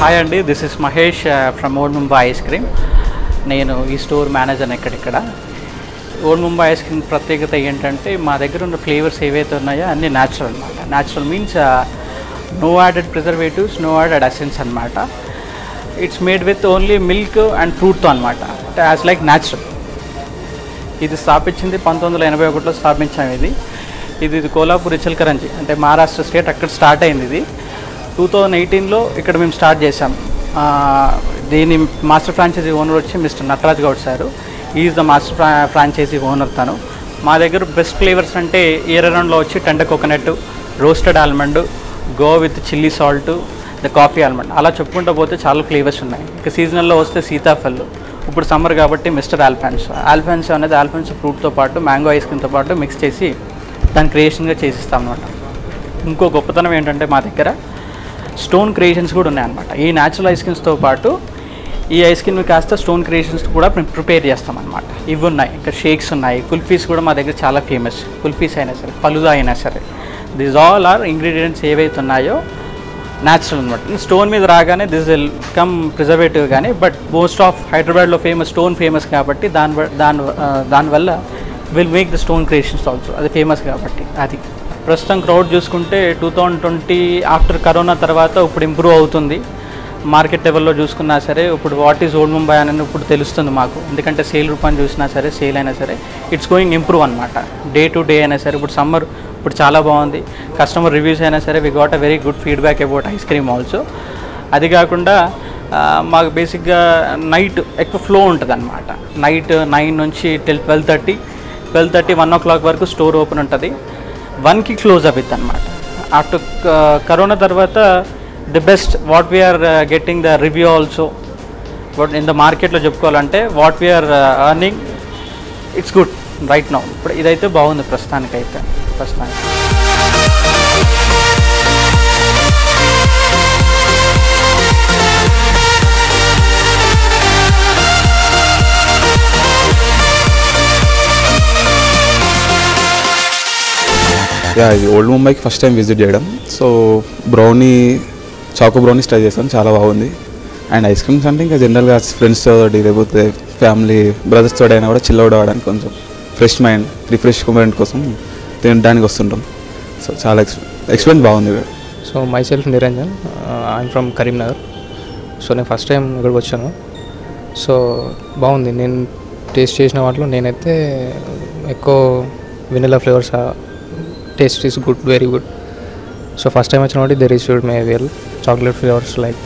Hi అండి this is Mahesh from old Mumbai ice cream నేను ఈ స్టోర్ మేనేజర్ ఇక్కడిక్కడ ఓల్డ్ ముంబై ఐస్ క్రీమ్ ప్రత్యేకత ఏంటంటే మా దగ్గర ఉన్న ఫ్లేవర్స్ ఏవైతే ఉన్నాయో అన్నీ న్యాచురల్ అనమాట natural means no added preservatives no added essence అనమాట it's made with only milk and ఫ్రూట్తో అనమాట యాజ్ లైక్ న్యాచురల్ ఇది స్థాపించింది పంతొమ్మిది వందల ఎనభై ఒకటిలో స్థాపించాము ఇది. ఇది కోలాపూర్ కోలాపూర్ ఇచల్కరంజి అంటే మహారాష్ట్ర స్టేట్ అక్కడ స్టార్ట్ అయింది ఇది. టూ థౌజండ్ ఎయిటీన్లో ఇక్కడ మేము స్టార్ట్ చేసాం దీని మాస్టర్ ఫ్రాంచైజీ ఓనర్ వచ్చి mister Nataraj Goud sir. Is the master ఫ్రా franchise owner తను. మా దగ్గర బెస్ట్ ఫ్లేవర్స్ అంటే ఇయర్ రౌండ్లో వచ్చి tender coconut roasted almond go with chilli salt the coffee almond అలా చెప్పుకుంటూ పోతే చాలా ఫ్లేవర్స్ ఉన్నాయి. ఇక సీజనల్లో వస్తే సీతాఫల్. ఇప్పుడు సమ్మర్ కాబట్టి మిస్టర్ ఆల్ఫెన్సో ఆల్ఫెన్సో అనేది ఆల్ఫాన్సో ఫ్రూట్తో పాటు మ్యాంగో ఐస్ క్రీమ్తో పాటు మిక్స్ చేసి దాని క్రియేషన్గా చేసిస్తాం అనమాట ఇంకో గొప్పతనం ఏంటంటే మా దగ్గర స్టోన్ క్రియేషన్స్ కూడా ఉన్నాయన్నమాట. ఈ న్యాచురల్ ఐస్ క్రీమ్స్తో పాటు ఈ ఐస్ క్రీమ్ కాస్త స్టోన్ క్రియేషన్స్ కూడా మేము ప్రిపేర్ చేస్తాం అనమాట ఇవి ఉన్నాయి ఇంకా షేక్స్ ఉన్నాయి కుల్ఫీస్ కూడా మా దగ్గర చాలా ఫేమస్ కుల్ఫీస్ అయినా సరే ఫలుదా అయినా సరే. దిస్ ఆల్ ఆర్ ఇంగ్రీడియంట్స్ ఏవైతే ఉన్నాయో న్యాచురల్ అనమాట స్టోన్ మీద రాగానే దిస్ విల్ కమ్ ప్రిజర్వేటివ్ కానీ బట్ మోస్ట్ ఆఫ్ హైదరాబాద్లో ఫేమస్ స్టోన్ ఫేమస్ కాబట్టి దాని దాని దానివల్ల will make the stone creations also అది ఫేమస్ కాబట్టి అది. ప్రస్తుతం క్రౌడ్ చూసుకుంటే two thousand twenty after corona తర్వాత ఇప్పుడు ఇంప్రూవ్ అవుతుంది. మార్కెట్ లెవెల్లో చూసుకున్నా సరే ఇప్పుడు వాట్ ఈజ్ ఓల్డ్ ముంబై అని ఇప్పుడు తెలుస్తుంది మాకు. ఎందుకంటే సేల్ రూపాన్ని చూసినా సరే సేల్ అయినా సరే ఇట్స్ గోయింగ్ ఇంప్రూవ్ అనమాట డే టు డే అయినా సరే ఇప్పుడు సమ్మర్ ఇప్పుడు చాలా బాగుంది. కస్టమర్ రివ్యూస్ అయినా సరే we got a very good feedback about ice cream also అది కాకుండా మాకు బేసిక్గా నైట్ ఎక్కువ ఫ్లో ఉంటుంది అనమాట నైట్ నైన్ నుంచి till twelve thirty twelve thirty one o'clock వరకు స్టోర్ ఓపెన్ ఉంటుంది. వన్కి క్లోజ్ అవుతుంది అనమాట ఆఫ్టర్ కరోనా తర్వాత the best what we are getting the review also but in the మార్కెట్లో చెప్పుకోవాలంటే what we are earning it's good right now ఇప్పుడు ఇదైతే బాగుంది ప్రస్తుతానికైతే ప్రస్తుతానికి. యా ఇది ఓల్డ్ ముంబైకి ఫస్ట్ టైం విజిట్ చేయడం. So brownie choco brownie try చేశాను. చాలా బాగుంది. అండ్ ఐస్ క్రీమ్స్ అంటే ఇంకా జనరల్గా ఫ్రెండ్స్ తోటి లేకపోతే ఫ్యామిలీ బ్రదర్స్ తోటి అయినా కూడా చిల్ అవుట్ అవ్వడానికి కొంచెం ఫ్రెష్ మైండ్ రిఫ్రెష్మెంట్ కోసం తినడానికి వస్తుంటాం. సో చాలా ఎక్స్ ఎక్స్పీరియన్స్ బాగుంది. ఇక్కడ so myself Niranjan I'm from Karimnagar so నేను ఫస్ట్ టైం ఇక్కడికి వచ్చాను. సో బాగుంది. నేను టేస్ట్ చేసిన వాటిలో నేనైతే ఎక్కువ vanilla flavours taste is good very good so first time వచ్చిన వాటి there is should may well chocolate flavours like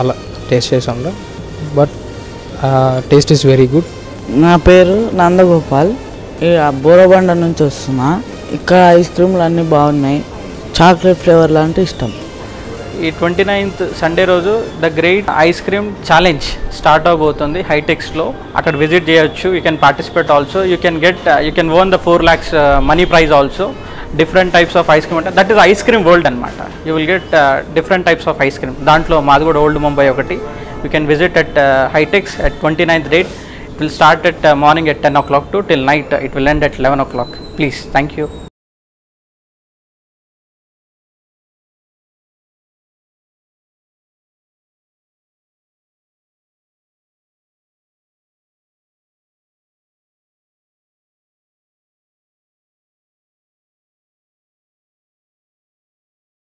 అలా టేస్ట్ చేసాము but taste is very good నా పేరు నందగోపాల్. ఈ బోరబండ నుంచి వస్తున్నా. ఇక్కడ ఐస్ క్రీమ్లు అన్నీ బాగున్నాయి. చాక్లెట్ ఫ్లేవర్ అంటే ఇష్టం. ఈ ట్వంటీ నైన్త్ సండే రోజు the great ice cream challenge start అవబోతుంది హైటెక్స్లో. అక్కడ విజిట్ చేయొచ్చు you can participate also. You can get uh, you can won the four lakhs uh, money prize also. Different types of ice cream అంటే that is ice cream world అనమాట you will get uh, different types of ice cream. దాంట్లో మాది కూడా old Mumbai ఒకటి. You can visit at Hitex at twenty ninth date. It will start at morning at ten o'clock to till night it will end at eleven o'clock. Please thank you